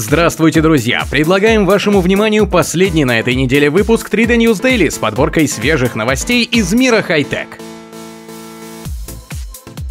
Здравствуйте, друзья! Предлагаем вашему вниманию последний на этой неделе выпуск 3D News Daily с подборкой свежих новостей из мира хай-тек.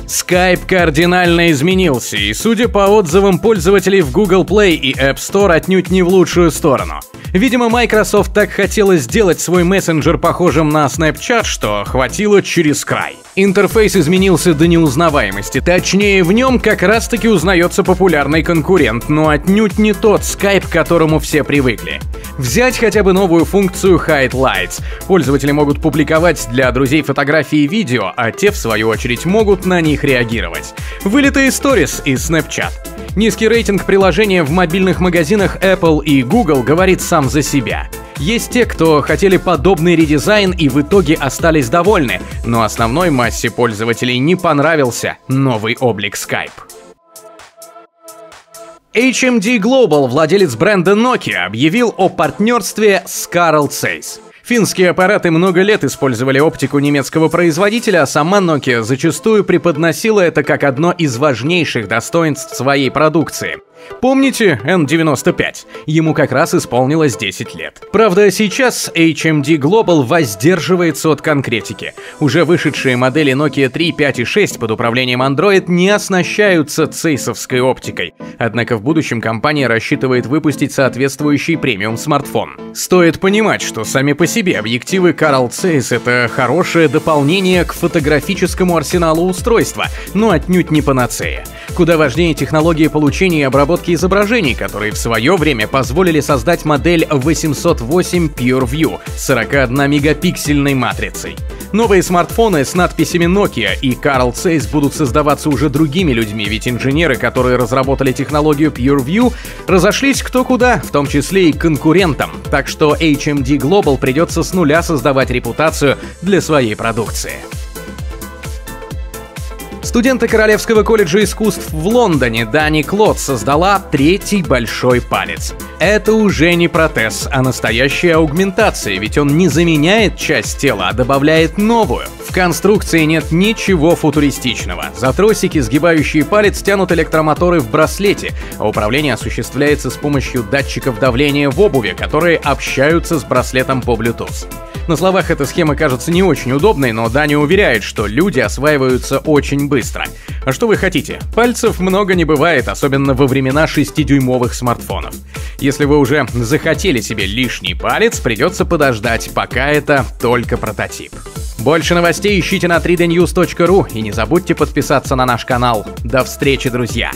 Skype кардинально изменился, и судя по отзывам пользователей в Google Play и App Store, отнюдь не в лучшую сторону. Видимо, Microsoft так хотела сделать свой мессенджер похожим на Snapchat, что хватило через край. Интерфейс изменился до неузнаваемости, точнее в нем как раз таки узнается популярный конкурент, но отнюдь не тот Skype, к которому все привыкли. Взять хотя бы новую функцию Hide Lights. Пользователи могут публиковать для друзей фотографии и видео, а те, в свою очередь, могут на них реагировать. Вылитые Stories из Snapchat. Низкий рейтинг приложения в мобильных магазинах Apple и Google говорит сам за себя. Есть те, кто хотели подобный редизайн и в итоге остались довольны, но основной массе пользователей не понравился новый облик Skype. HMD Global, владелец бренда Nokia, объявил о партнерстве с Carl Zeiss. Финские аппараты много лет использовали оптику немецкого производителя, а сама Nokia зачастую преподносила это как одно из важнейших достоинств своей продукции. Помните N95? Ему как раз исполнилось 10 лет. Правда, сейчас HMD Global воздерживается от конкретики. Уже вышедшие модели Nokia 3, 5 и 6 под управлением Android не оснащаются цейсовской оптикой. Однако в будущем компания рассчитывает выпустить соответствующий премиум смартфон. Стоит понимать, что сами по себе объективы Carl Zeiss — это хорошее дополнение к фотографическому арсеналу устройства, но отнюдь не панацея. Куда важнее технологии получения и обработки изображений, которые в свое время позволили создать модель 808 PureView с 41-мегапиксельной матрицей. Новые смартфоны с надписями Nokia и Carl Zeiss будут создаваться уже другими людьми, ведь инженеры, которые разработали технологию PureView, разошлись кто куда, в том числе и конкурентам. Так что HMD Global придется с нуля создавать репутацию для своей продукции. Студенты Королевского колледжа искусств в Лондоне Дани Клод создала третий большой палец. Это уже не протез, а настоящая аугментация, ведь он не заменяет часть тела, а добавляет новую. В конструкции нет ничего футуристичного. За тросики, сгибающие палец, тянут электромоторы в браслете, а управление осуществляется с помощью датчиков давления в обуви, которые общаются с браслетом по Bluetooth. На словах эта схема кажется не очень удобной, но Дани уверяет, что люди осваиваются очень быстро. А что вы хотите? Пальцев много не бывает, особенно во времена 6-дюймовых смартфонов. Если вы уже захотели себе лишний палец, придется подождать, пока это только прототип. Больше новостей ищите на 3dnews.ru и не забудьте подписаться на наш канал. До встречи, друзья!